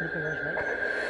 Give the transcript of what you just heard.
creo que no.